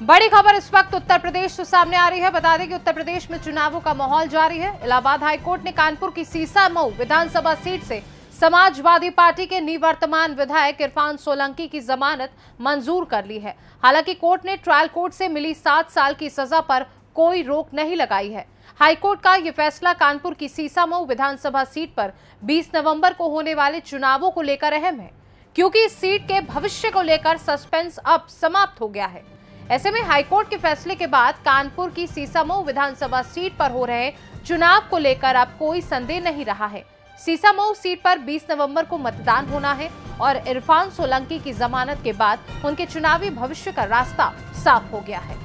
बड़ी खबर इस वक्त उत्तर प्रदेश से सामने आ रही है। बता दें कि उत्तर प्रदेश में चुनावों का माहौल जारी है। इलाहाबाद हाईकोर्ट ने कानपुर की सीसा मऊ विधानसभा सीट से समाजवादी पार्टी के निवर्तमान विधायक इरफान सोलंकी की जमानत मंजूर कर ली है। हालाँकि कोर्ट ने ट्रायल कोर्ट से मिली सात साल की सजा पर कोई रोक नहीं लगाई है। हाईकोर्ट का यह फैसला कानपुर की सीसा मऊ विधानसभा सीट पर 20 नवंबर को होने वाले चुनावों को लेकर अहम है, क्योंकि इस सीट के भविष्य को लेकर सस्पेंस अब समाप्त हो गया है। ऐसे में हाईकोर्ट के फैसले के बाद कानपुर की सीसामऊ विधानसभा सीट पर हो रहे चुनाव को लेकर अब कोई संदेह नहीं रहा है। सीसामऊ सीट पर 20 नवंबर को मतदान होना है और इरफान सोलंकी की जमानत के बाद उनके चुनावी भविष्य का रास्ता साफ़ हो गया है।